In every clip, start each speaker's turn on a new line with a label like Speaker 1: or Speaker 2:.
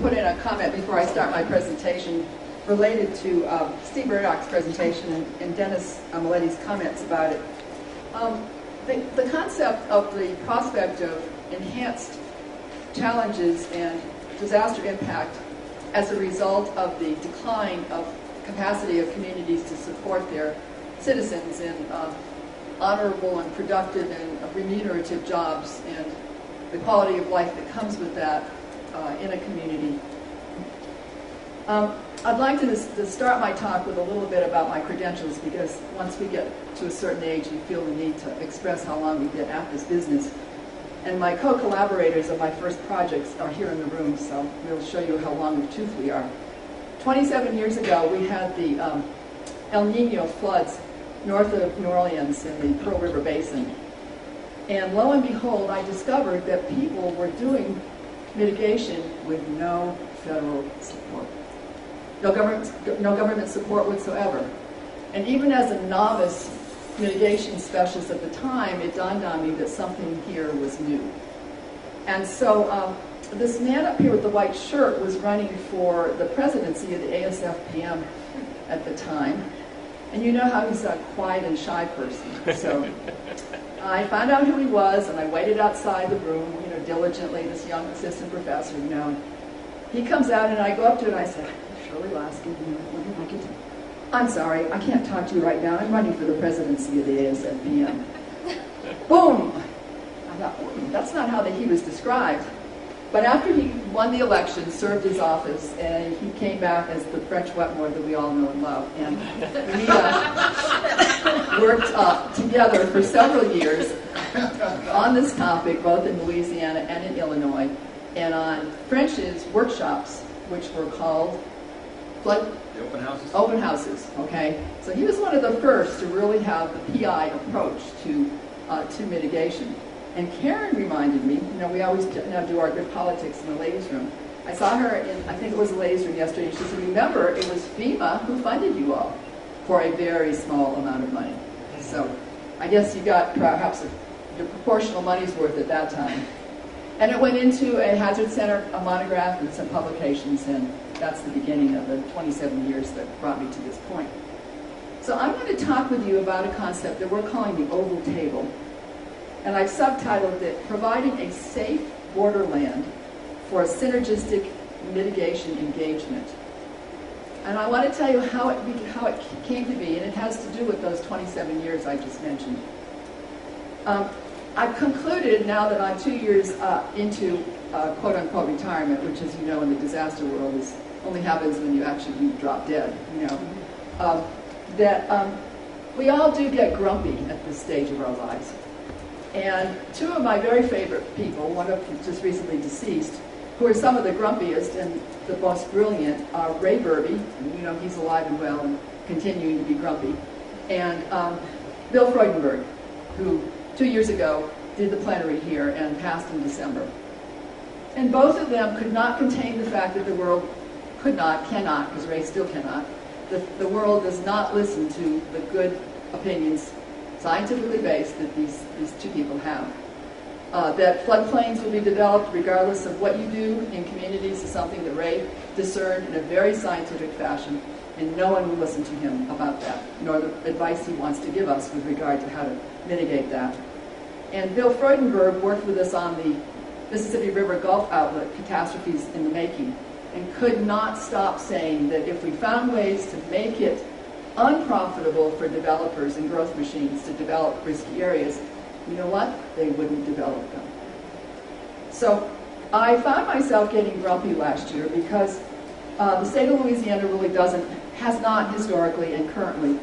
Speaker 1: put in a comment before I start my presentation related to um, Steve Murdock's presentation and, and Dennis Mileti's comments about it. Um, the, the concept of the prospect of enhanced challenges and disaster impact as a result of the decline of capacity of communities to support their citizens in uh, honorable and productive and remunerative jobs and the quality of life that comes with that uh, in a community. Um, I'd like to, to, start my talk with a little bit about my credentials because once we get to a certain age, you feel the need to express how long we've been at this business. And my co-collaborators of my first projects are here in the room, so we'll show you how long of tooth we are. 27 years ago, we had the um, El Nino floods north of New Orleans in the Pearl River Basin. And lo and behold, I discovered that people were doing mitigation with no federal support. No government, no government support whatsoever. And even as a novice mitigation specialist at the time, it dawned on me that something here was new. And so um, this man up here with the white shirt was running for the presidency of the ASFPM at the time. And you know how he's a quiet and shy person. So I found out who he was, and I waited outside the room, you know, diligently, this young assistant professor, you know. He comes out, and I go up to him, and I said, Shirley Laska, you know, what I get to I'm sorry, I can't talk to you right now. I'm running for the presidency of the ASFPM. Boom! I thought, that's not how he was described. But after he won the election, served his office, and he came back as the French Wetmore that we all know and love. And we uh, worked uh, together for several years on this topic, both in Louisiana and in Illinois, and on French's workshops, which were called flood
Speaker 2: the open houses?
Speaker 1: Open houses, okay? So he was one of the first to really have the PI approach to, uh, to mitigation. And Karen reminded me, you know, we always know, do our good politics in the ladies' room. I saw her in, I think it was the ladies' room yesterday, and she said, remember, it was FEMA who funded you all for a very small amount of money. So I guess you got perhaps your proportional money's worth at that time. And it went into a Hazard Center, a monograph, and some publications, and that's the beginning of the 27 years that brought me to this point. So I'm going to talk with you about a concept that we're calling the oval table. And I've subtitled it, Providing a Safe Borderland for a Synergistic Mitigation Engagement. And I want to tell you how it, how it came to be, and it has to do with those 27 years I just mentioned. Um, I've concluded now that I'm two years uh, into uh, quote-unquote retirement, which as you know in the disaster world is only happens when you actually drop dead, you know, um, that um, we all do get grumpy at this stage of our lives. And two of my very favorite people, one of them just recently deceased, who are some of the grumpiest and the most brilliant, are Ray Burby, and you know he's alive and well and continuing to be grumpy, and um, Bill Freudenburg, who two years ago did the plenary here and passed in December. And both of them could not contain the fact that the world could not, cannot, because Ray still cannot, the, the world does not listen to the good opinions, scientifically based, that these, these two people have. Uh, that floodplains will be developed regardless of what you do in communities is something that Ray discerned in a very scientific fashion, and no one will listen to him about that, nor the advice he wants to give us with regard to how to mitigate that. And Bill Freudenburg worked with us on the Mississippi River Gulf outlet catastrophes in the making and could not stop saying that if we found ways to make it unprofitable for developers and growth machines to develop risky areas, you know what? They wouldn't develop them. So I found myself getting grumpy last year because uh, the state of Louisiana really doesn't, has not historically and currently,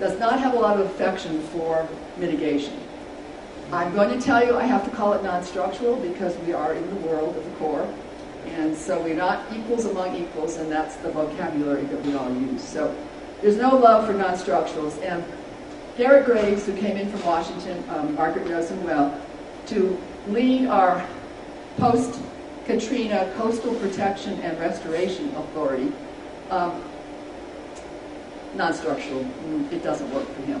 Speaker 1: does not have a lot of affection for mitigation. I'm going to tell you I have to call it non-structural because we are in the world of the Corps. And so we're not equals among equals, and that's the vocabulary that we all use. So there's no love for non-structurals. And Garrett Graves, who came in from Washington, um, Margaret knows him well, to lead our post-Katrina Coastal Protection and Restoration Authority, um, non-structural, it doesn't work for him.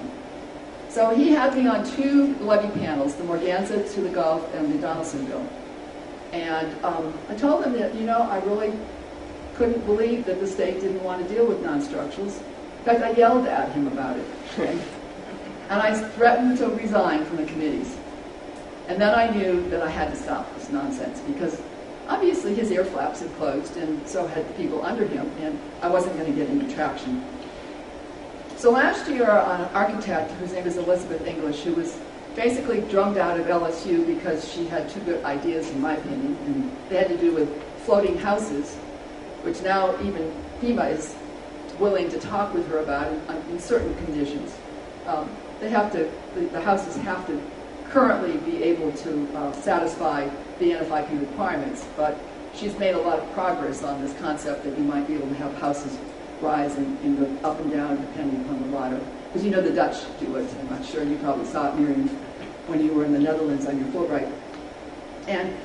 Speaker 1: So he had me on two levee panels, the Morganza to the Gulf and the Donaldsonville. And um, I told him that, you know, I really couldn't believe that the state didn't want to deal with non-structurals. In fact, I yelled at him about it. And I threatened to resign from the committees. And then I knew that I had to stop this nonsense because obviously his ear flaps had closed and so had the people under him, and I wasn't going to get any traction. So last year, an architect whose name is Elizabeth English, who was basically drummed out of LSU because she had two good ideas, in my opinion, and they had to do with floating houses, which now even FEMA is willing to talk with her about in, in certain conditions. Um, they have to, the, the, houses have to currently be able to uh, satisfy the NFIP requirements, but she's made a lot of progress on this concept that you might be able to have houses rise and, and go up and down depending upon the water. Because you know the Dutch do it. I'm not sure you probably saw it, Miriam, when you were in the Netherlands on your Fulbright. And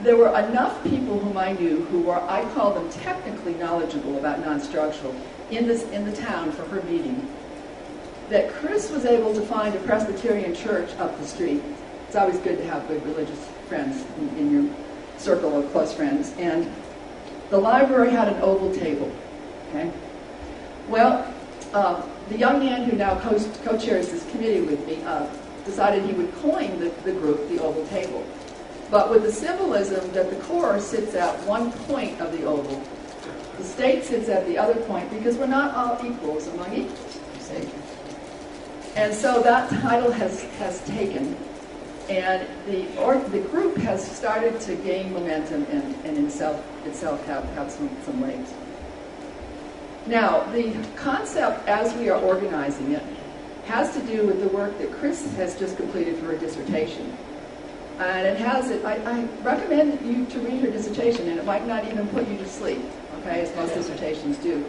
Speaker 1: there were enough people whom I knew who were, I call them technically knowledgeable about non-structural, in, this, in the town for her meeting, that Chris was able to find a Presbyterian church up the street. It's always good to have good religious friends in, in your circle of close friends. And the library had an oval table. Okay? Well, uh, the young man who now co-chairs this committee with me uh, decided he would coin the, the group the oval table. But with the symbolism that the Corps sits at one point of the oval, the state sits at the other point because we're not all equals among equals, you see. And so that title has, has taken, and the, or, the group has started to gain momentum and, and itself, itself have, have some, some legs. Now, the concept as we are organizing it has to do with the work that Chris has just completed for her dissertation. And it has it, I, I recommend you to read her dissertation, and it might not even put you to sleep, okay, as most dissertations do.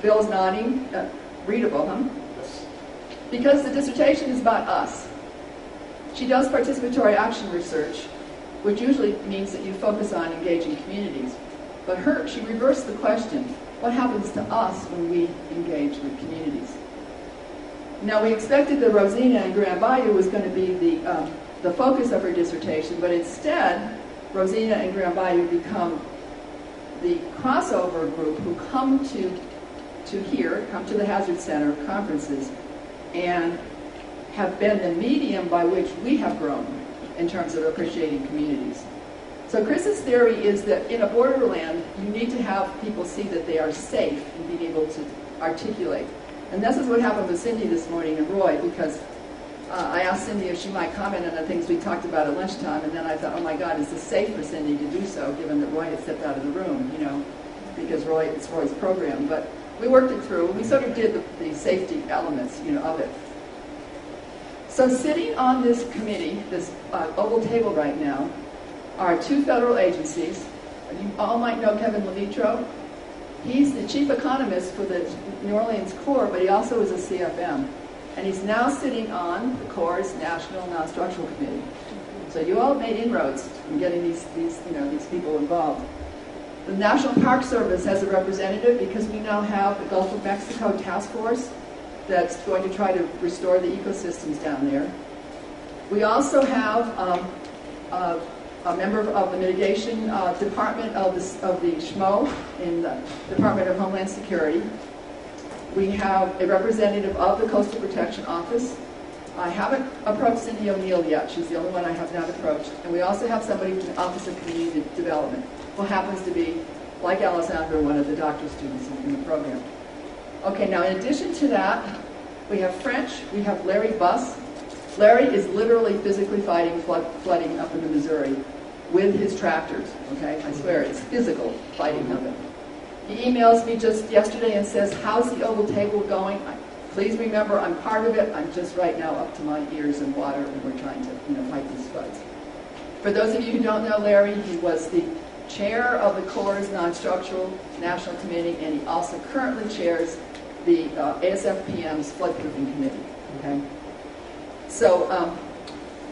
Speaker 1: Bill's nodding, uh, readable, huh? Because the dissertation is about us. She does participatory action research, which usually means that you focus on engaging communities. But her, she reversed the question what happens to us when we engage with communities? Now, we expected that Rosina and Grand Bayou was going to be the, um, the focus of her dissertation, but instead, Rosina and Grand Bayou become the crossover group who come to, to here, come to the Hazard Center conferences, and have been the medium by which we have grown in terms of appreciating communities. So Chris's theory is that in a borderland, you need to have people see that they are safe in being able to articulate. And this is what happened with Cindy this morning and Roy, because uh, I asked Cindy if she might comment on the things we talked about at lunchtime, and then I thought, oh my God, is this safe for Cindy to do so, given that Roy had stepped out of the room, you know, because Roy, it's Roy's program. But we worked it through, we sort of did the, the safety elements, you know, of it. So sitting on this committee, this uh, oval table right now, are two federal agencies. You all might know Kevin LeVitro. He's the chief economist for the New Orleans Corps, but he also is a CFM. And he's now sitting on the Corps' National Non-Structural Committee. So you all made inroads in getting these, these, you know, these people involved. The National Park Service has a representative because we now have the Gulf of Mexico Task Force that's going to try to restore the ecosystems down there. We also have um, a member of the mitigation uh, department of the, of the SHMO in the Department of Homeland Security. We have a representative of the Coastal Protection Office. I haven't approached Cindy O'Neill yet. She's the only one I have not approached. And we also have somebody from the Office of Community Development who happens to be, like Alessandra, one of the doctoral students in the program. Okay, now in addition to that, we have French, we have Larry Buss. Larry is literally physically fighting flood, flooding up in the Missouri with his tractors, okay? I swear, it's physical fighting of it. He emails me just yesterday and says, how's the oval table going? I, please remember, I'm part of it. I'm just right now up to my ears in water, and we're trying to, you know, fight these floods. For those of you who don't know Larry, he was the chair of the Corps' Non-Structural National Committee, and he also currently chairs the uh, ASFPM's Floodproofing Committee, okay? So, um,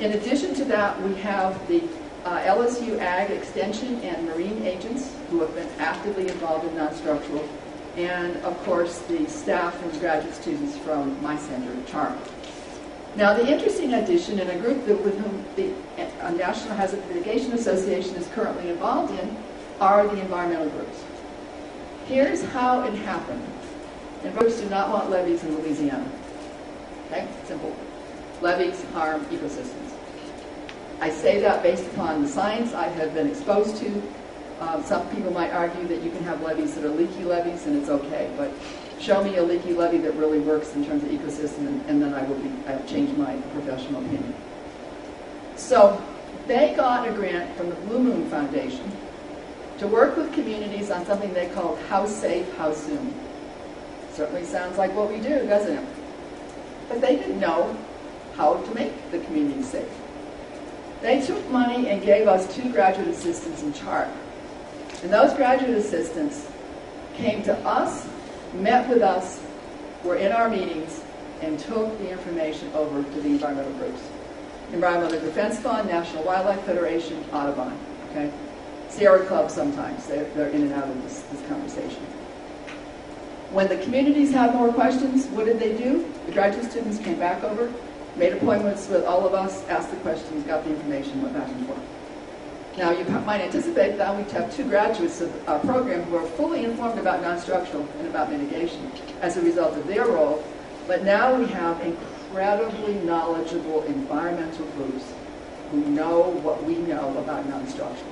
Speaker 1: in addition to that, we have the uh, LSU Ag Extension and Marine agents who have been actively involved in non-structural, and of course the staff and graduate students from my center, CHARM. Now the interesting addition in a group that, with whom the uh, National Hazard Mitigation Association is currently involved in are the environmental groups. Here's how it happened. And groups do not want levees in Louisiana. Okay, simple. Levees harm ecosystems. I say that based upon the science I have been exposed to. Um, some people might argue that you can have levees that are leaky levees and it's okay, but show me a leaky levee that really works in terms of ecosystem and, and then I will be, I'll change my professional opinion. So they got a grant from the Blue Moon Foundation to work with communities on something they called How Safe, How Soon. Certainly sounds like what we do, doesn't it? But they didn't know how to make the community safe. They took money and gave us two graduate assistants in charge. And those graduate assistants came to us, met with us, were in our meetings, and took the information over to the environmental groups. Environmental Defense Fund, National Wildlife Federation, Audubon. Okay? Sierra Club sometimes. They're, in and out of this, this conversation. When the communities had more questions, what did they do? The graduate students came back over, made appointments with all of us, asked the questions, got the information, went back and forth. Now, you might anticipate that we have two graduates of our program who are fully informed about non-structural and about mitigation as a result of their role, but now we have incredibly knowledgeable environmental groups who know what we know about non-structural.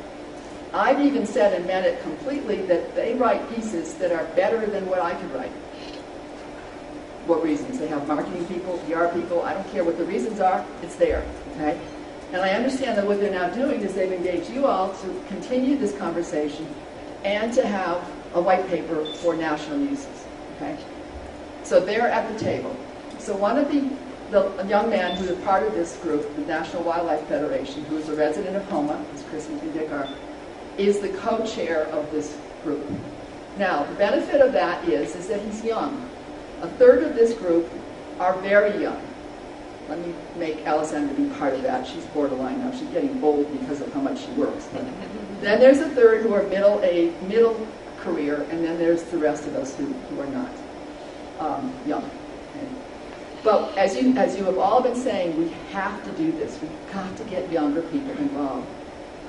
Speaker 1: I've even said and meant it completely that they write pieces that are better than what I could write. What reasons? They have marketing people, PR people, I don't care what the reasons are, it's there, okay? And I understand that what they're now doing is they've engaged you all to continue this conversation and to have a white paper for national uses. Okay? So they're at the table. So one of the, the young man who is part of this group, the National Wildlife Federation, who is a resident of Houma, as Chris and Dick are, is the co-chair of this group. Now, the benefit of that is, is that he's young. A third of this group are very young let me make Alessandra be part of that. She's borderline now. She's getting old because of how much she works. then there's a third who are middle a middle career, and then there's the rest of us who, who are not um, young. But as you as you have all been saying, we have to do this. We've got to get younger people involved.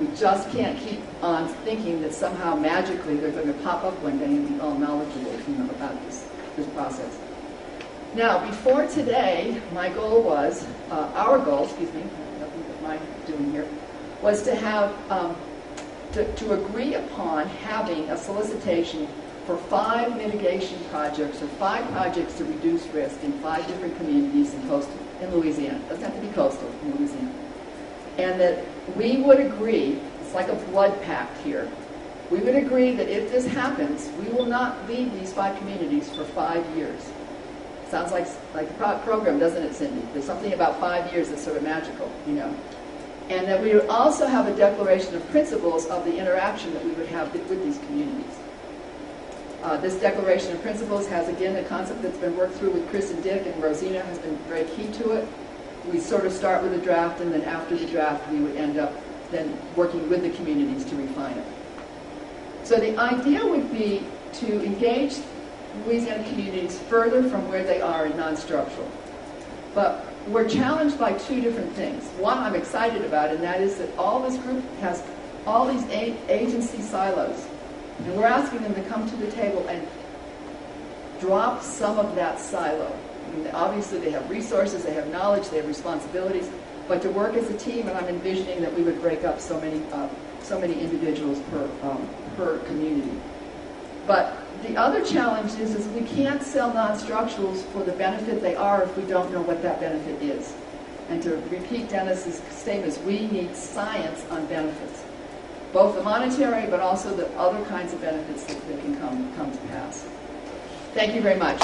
Speaker 1: We just can't keep on thinking that somehow magically they're going to pop up one day and be all knowledgeable you know, about this, this process. Now, before today, my goal was, uh, our goal, excuse me, nothing but my doing here, was to have, um, to, to agree upon having a solicitation for five mitigation projects or five projects to reduce risk in five different communities in coastal, in Louisiana. It doesn't have to be coastal, in Louisiana. And that we would agree, it's like a blood pact here, we would agree that if this happens, we will not leave these five communities for five years. Sounds like like the program, doesn't it, Cindy? There's something about five years that's sort of magical, you know. And that we would also have a declaration of principles of the interaction that we would have with these communities. Uh, this declaration of principles has, again, a concept that's been worked through with Chris and Dick, and Rosina has been very key to it. We sort of start with a draft, and then after the draft, we would end up then working with the communities to refine it. So the idea would be to engage Louisiana communities further from where they are in non-structural. But we're challenged by two different things. One I'm excited about, and that is that all this group has all these agency silos. And we're asking them to come to the table and drop some of that silo. I mean, obviously, they have resources, they have knowledge, they have responsibilities, but to work as a team, and I'm envisioning that we would break up so many, uh, so many individuals per, um, per community. But the other challenge is, is we can't sell non-structurals for the benefit they are if we don't know what that benefit is. And to repeat Dennis's statements, we need science on benefits, both the monetary but also the other kinds of benefits that, that can come, come to pass. Thank you very much.